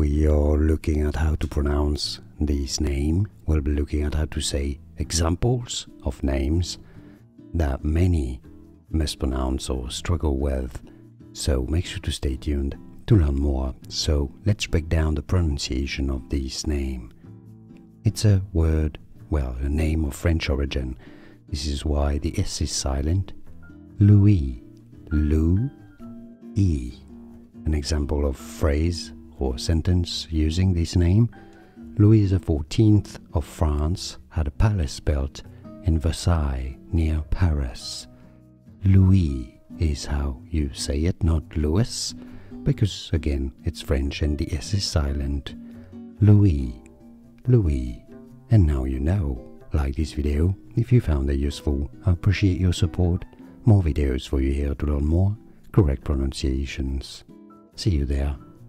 we are looking at how to pronounce this name. We'll be looking at how to say examples of names that many mispronounce or struggle with. So make sure to stay tuned to learn more. So let's break down the pronunciation of this name. It's a word, well, a name of French origin. This is why the S is silent. Louis, Lou, E. An example of phrase or sentence using this name. Louis XIV of France had a palace built in Versailles near Paris. Louis is how you say it, not Louis, because again it's French and the S is silent. Louis, Louis. And now you know. Like this video if you found it useful. I appreciate your support. More videos for you here to learn more correct pronunciations. See you there.